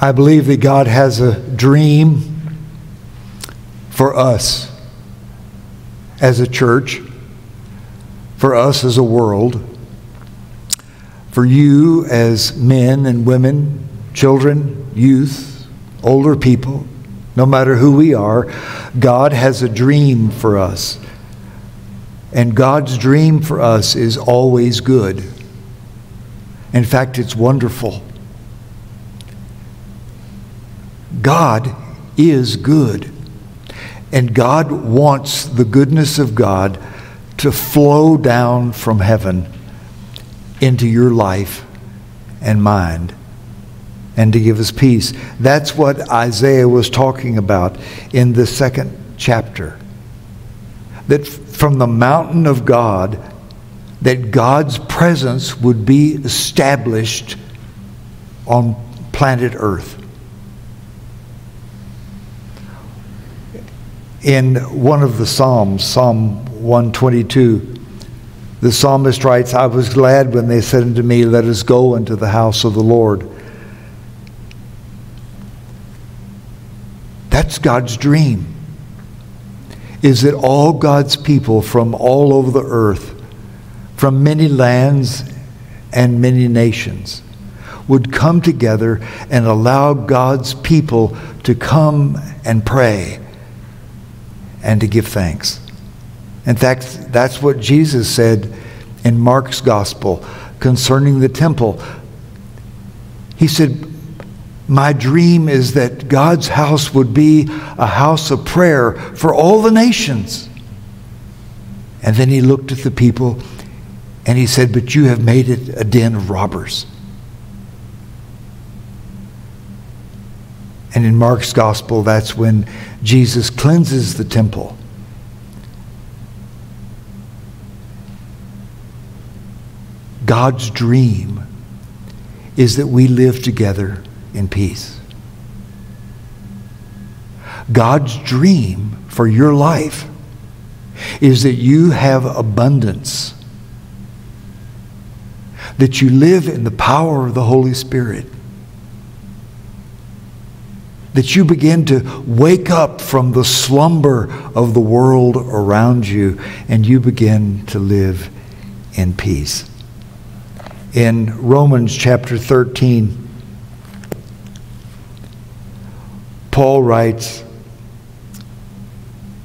I believe that God has a dream for us as a church, for us as a world, for you as men and women, children, youth, older people, no matter who we are, God has a dream for us. And God's dream for us is always good. In fact, it's wonderful. God is good. And God wants the goodness of God to flow down from heaven into your life and mind and to give us peace. That's what Isaiah was talking about in the second chapter. That from the mountain of God, that God's presence would be established on planet Earth. In one of the Psalms, Psalm 122, the psalmist writes, I was glad when they said unto me, Let us go into the house of the Lord. That's God's dream. Is that all God's people from all over the earth, from many lands and many nations, would come together and allow God's people to come and pray and to give thanks. In fact, that's what Jesus said in Mark's gospel concerning the temple. He said, My dream is that God's house would be a house of prayer for all the nations. And then he looked at the people and he said, But you have made it a den of robbers. And in Mark's gospel, that's when Jesus cleanses the temple. God's dream is that we live together in peace. God's dream for your life is that you have abundance, that you live in the power of the Holy Spirit that you begin to wake up from the slumber of the world around you and you begin to live in peace. In Romans chapter 13, Paul writes,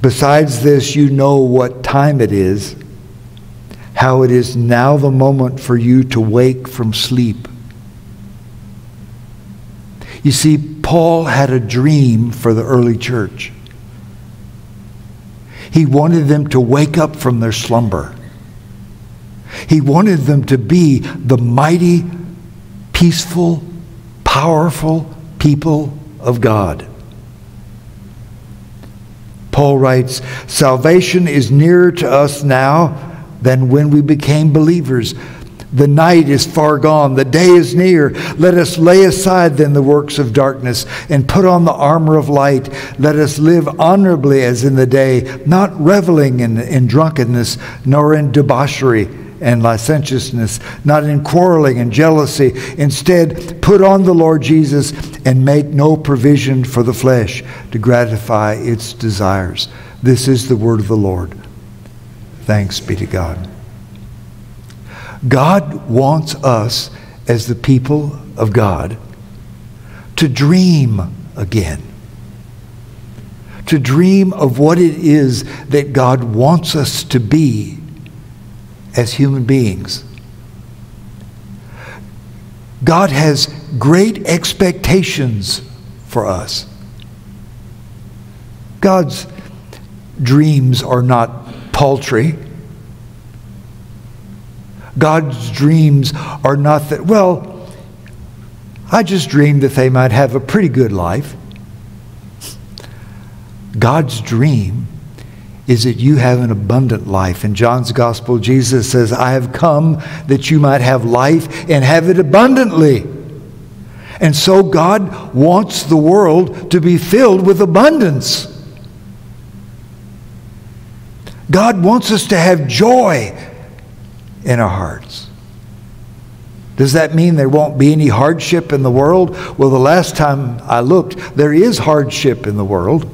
Besides this, you know what time it is, how it is now the moment for you to wake from sleep. You see, Paul had a dream for the early church. He wanted them to wake up from their slumber. He wanted them to be the mighty, peaceful, powerful people of God. Paul writes Salvation is nearer to us now than when we became believers. The night is far gone, the day is near. Let us lay aside then the works of darkness and put on the armor of light. Let us live honorably as in the day, not reveling in, in drunkenness, nor in debauchery and licentiousness, not in quarreling and jealousy. Instead, put on the Lord Jesus and make no provision for the flesh to gratify its desires. This is the word of the Lord. Thanks be to God. God wants us, as the people of God, to dream again. To dream of what it is that God wants us to be as human beings. God has great expectations for us. God's dreams are not paltry. God's dreams are not that, well, I just dreamed that they might have a pretty good life. God's dream is that you have an abundant life. In John's gospel, Jesus says, I have come that you might have life and have it abundantly. And so God wants the world to be filled with abundance. God wants us to have joy in our hearts. Does that mean there won't be any hardship in the world? Well, the last time I looked, there is hardship in the world.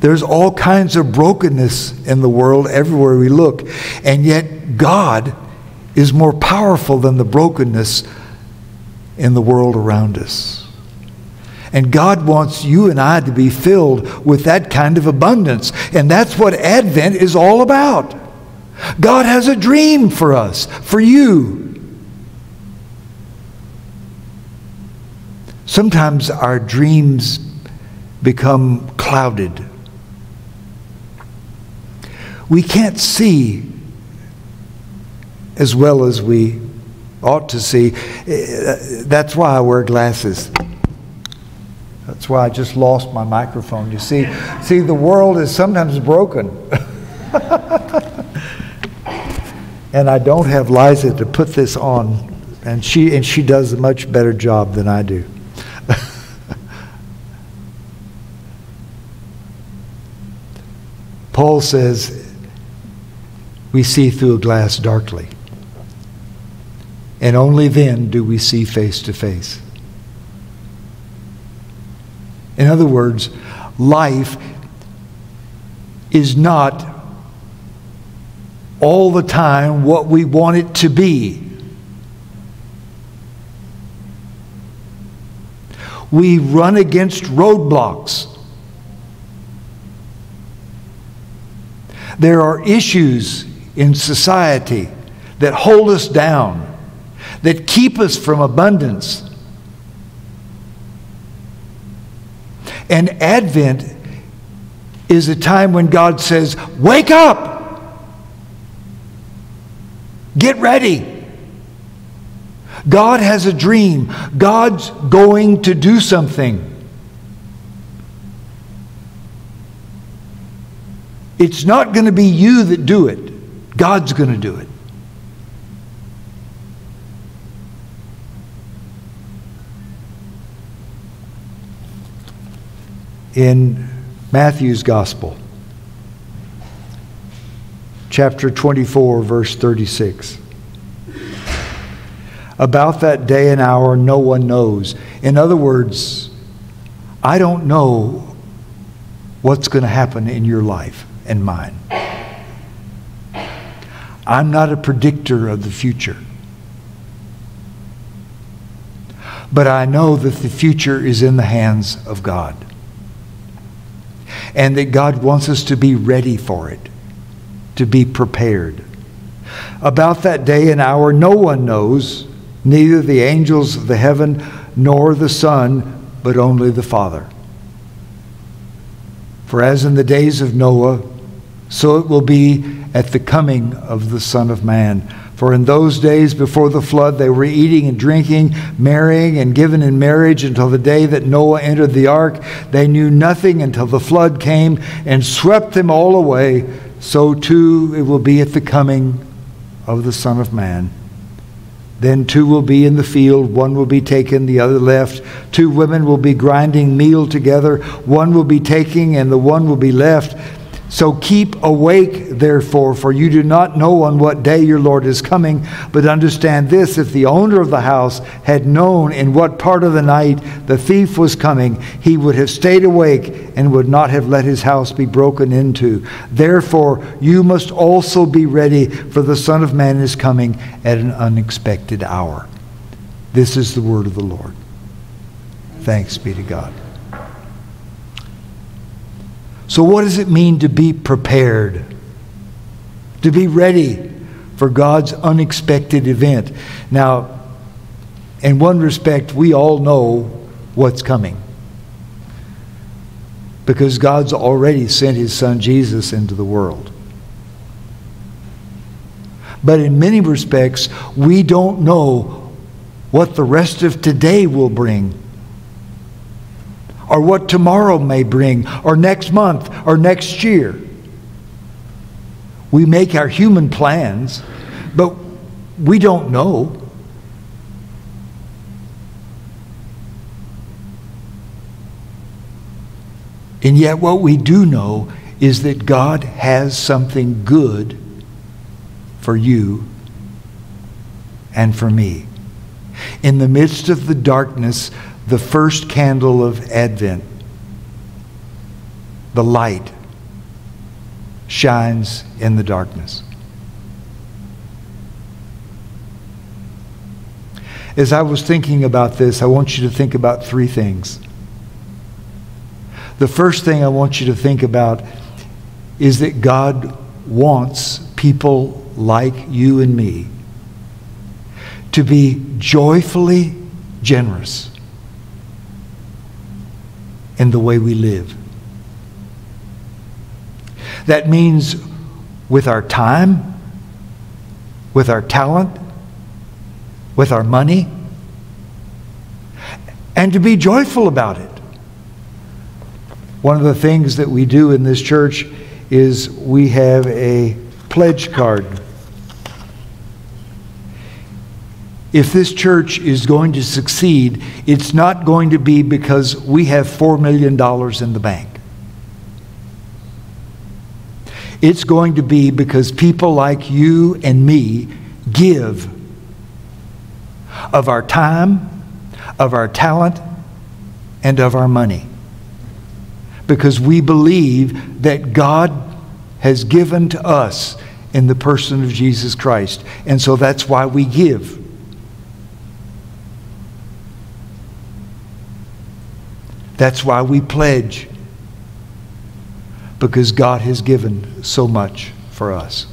There's all kinds of brokenness in the world everywhere we look. And yet, God is more powerful than the brokenness in the world around us. And God wants you and I to be filled with that kind of abundance. And that's what Advent is all about. God has a dream for us, for you. Sometimes our dreams become clouded. We can't see as well as we ought to see. That's why I wear glasses. That's why I just lost my microphone. You see, see the world is sometimes broken. and I don't have Liza to put this on, and she and she does a much better job than I do. Paul says, we see through a glass darkly. And only then do we see face to face. In other words, life is not all the time what we want it to be. We run against roadblocks. There are issues in society that hold us down that keep us from abundance. And Advent is a time when God says, Wake up! Get ready! God has a dream. God's going to do something. It's not going to be you that do it. God's going to do it. in Matthew's Gospel, chapter 24, verse 36. About that day and hour, no one knows. In other words, I don't know what's going to happen in your life and mine. I'm not a predictor of the future. But I know that the future is in the hands of God and that God wants us to be ready for it, to be prepared. About that day and hour, no one knows, neither the angels of the heaven nor the Son, but only the Father. For as in the days of Noah, so it will be at the coming of the Son of Man. For in those days before the flood, they were eating and drinking, marrying and given in marriage until the day that Noah entered the ark. They knew nothing until the flood came and swept them all away. So too it will be at the coming of the Son of Man. Then two will be in the field, one will be taken, the other left. Two women will be grinding meal together, one will be taking, and the one will be left. So keep awake, therefore, for you do not know on what day your Lord is coming. But understand this if the owner of the house had known in what part of the night the thief was coming, he would have stayed awake and would not have let his house be broken into. Therefore, you must also be ready, for the Son of Man is coming at an unexpected hour. This is the word of the Lord. Thanks be to God. So, what does it mean to be prepared? To be ready for God's unexpected event. Now, in one respect, we all know what's coming because God's already sent his son Jesus into the world. But in many respects, we don't know what the rest of today will bring or what tomorrow may bring, or next month, or next year. We make our human plans, but we don't know. And yet, what we do know is that God has something good for you and for me. In the midst of the darkness, the first candle of Advent, the light, shines in the darkness. As I was thinking about this, I want you to think about three things. The first thing I want you to think about is that God wants people like you and me to be joyfully generous in the way we live. That means with our time, with our talent, with our money, and to be joyful about it. One of the things that we do in this church is we have a pledge card. If this church is going to succeed, it's not going to be because we have $4 million in the bank. It's going to be because people like you and me give of our time, of our talent, and of our money. Because we believe that God has given to us in the person of Jesus Christ. And so that's why we give. That's why we pledge. Because God has given so much for us.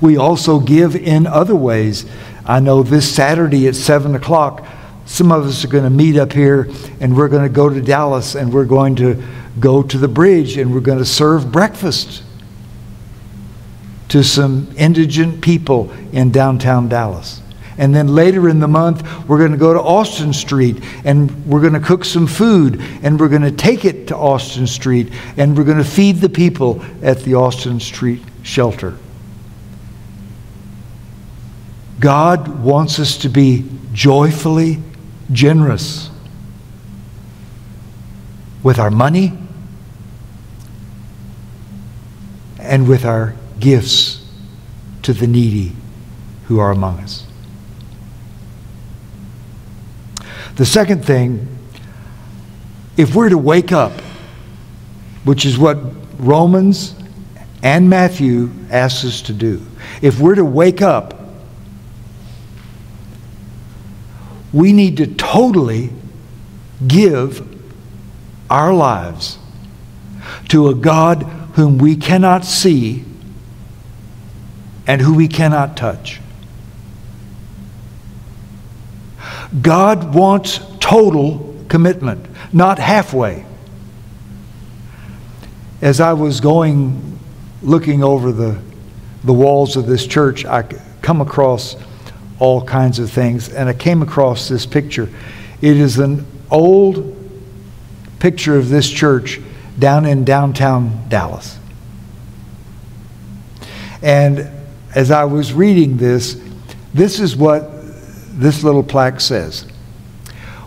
We also give in other ways. I know this Saturday at 7 o'clock, some of us are going to meet up here and we're going to go to Dallas and we're going to go to the bridge and we're going to serve breakfast to some indigent people in downtown Dallas. And then later in the month, we're going to go to Austin Street and we're going to cook some food and we're going to take it to Austin Street and we're going to feed the people at the Austin Street shelter. God wants us to be joyfully generous with our money and with our gifts to the needy who are among us. The second thing, if we're to wake up, which is what Romans and Matthew asks us to do, if we're to wake up we need to totally give our lives to a God whom we cannot see and who we cannot touch. God wants total commitment, not halfway. As I was going, looking over the, the walls of this church, I come across all kinds of things. And I came across this picture. It is an old picture of this church down in downtown Dallas. And as I was reading this, this is what this little plaque says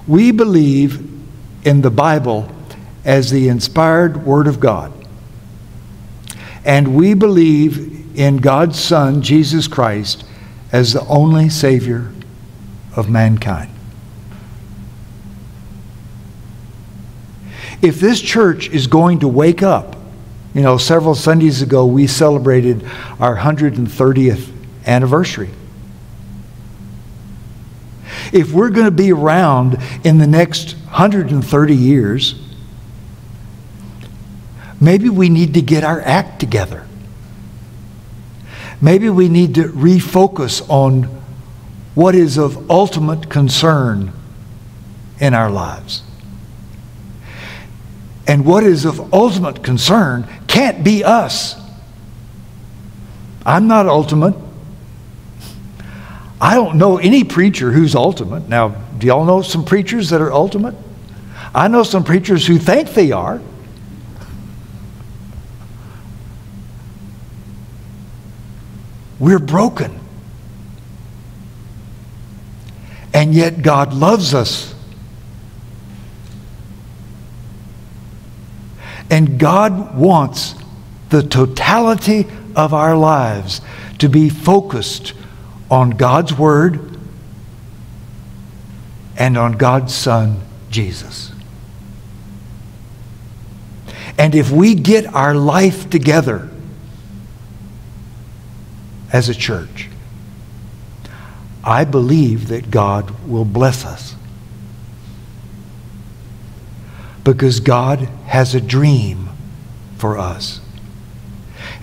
We believe in the Bible as the inspired Word of God. And we believe in God's Son, Jesus Christ, as the only Savior of mankind. If this church is going to wake up, you know, several Sundays ago we celebrated our 130th anniversary. If we're going to be around in the next 130 years, maybe we need to get our act together. Maybe we need to refocus on what is of ultimate concern in our lives. And what is of ultimate concern can't be us. I'm not ultimate. I don't know any preacher who's ultimate. Now, do y'all know some preachers that are ultimate? I know some preachers who think they are. We're broken. And yet God loves us. And God wants the totality of our lives to be focused on God's Word and on God's Son, Jesus. And if we get our life together as a church, I believe that God will bless us. Because God has a dream for us.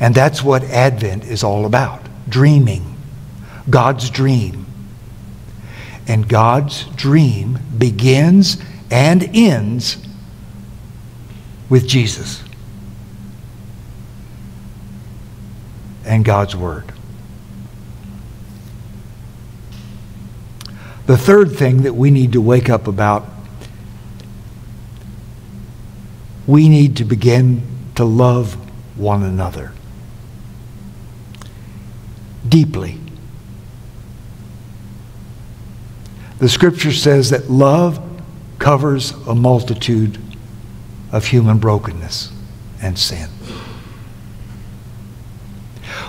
And that's what Advent is all about dreaming. God's dream. And God's dream begins and ends with Jesus and God's Word. The third thing that we need to wake up about we need to begin to love one another deeply. The scripture says that love covers a multitude of human brokenness and sin.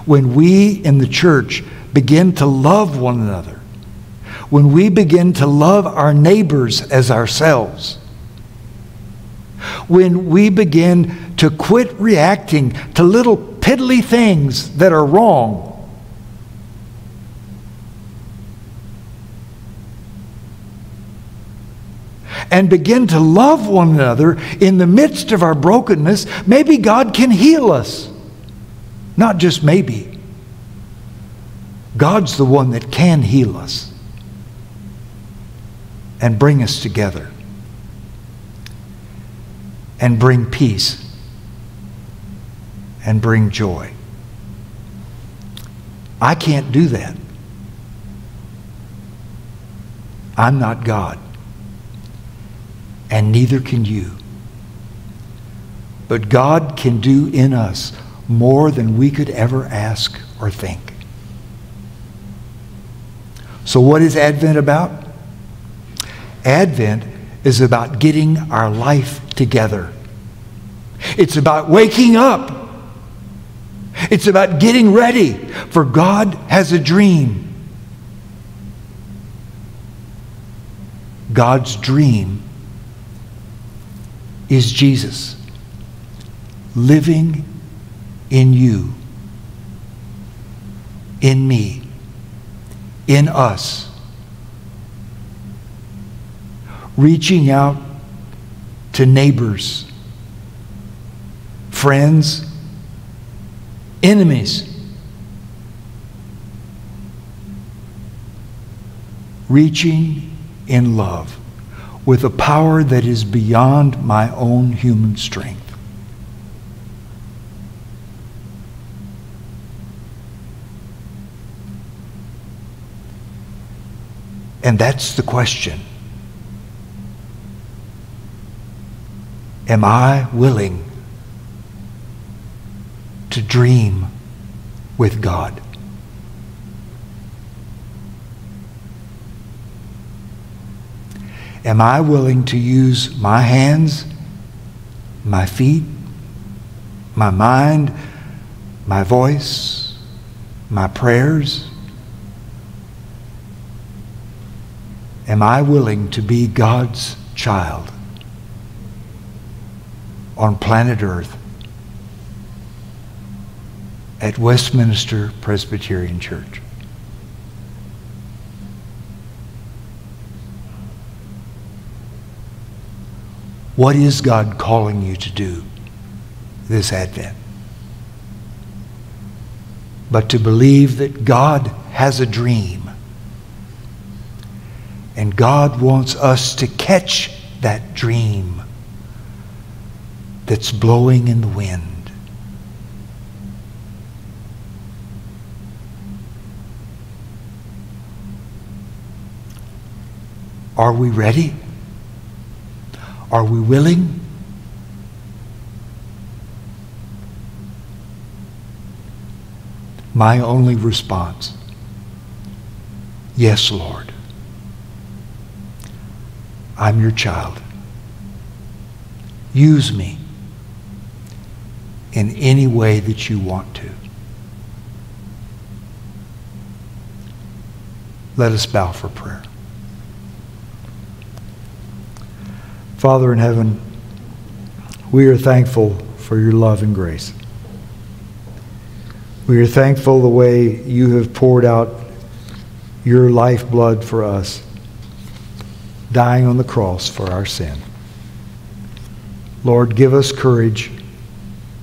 When we in the church begin to love one another, when we begin to love our neighbors as ourselves, when we begin to quit reacting to little piddly things that are wrong, and begin to love one another in the midst of our brokenness, maybe God can heal us. Not just maybe. God's the one that can heal us and bring us together and bring peace and bring joy. I can't do that. I'm not God, and neither can you. But God can do in us more than we could ever ask or think. So, what is Advent about? Advent is about getting our life together. It's about waking up. It's about getting ready, for God has a dream. God's dream is Jesus living in you, in me, in us, reaching out to neighbors, friends, enemies. Reaching in love with a power that is beyond my own human strength. And that's the question. Am I willing to dream with God? Am I willing to use my hands, my feet, my mind, my voice, my prayers? Am I willing to be God's child on planet Earth at Westminster Presbyterian Church? What is God calling you to do this Advent? But to believe that God has a dream and God wants us to catch that dream that's blowing in the wind. Are we ready? Are we willing? My only response yes, Lord. I'm your child. Use me in any way that you want to. Let us bow for prayer. Father in heaven, we are thankful for your love and grace. We are thankful the way you have poured out your lifeblood for us, dying on the cross for our sin. Lord, give us courage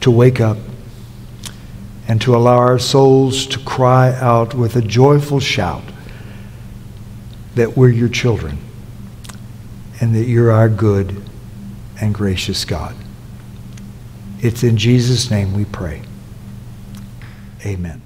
to wake up and to allow our souls to cry out with a joyful shout that we're your children and that you're our good and gracious God. It's in Jesus' name we pray. Amen.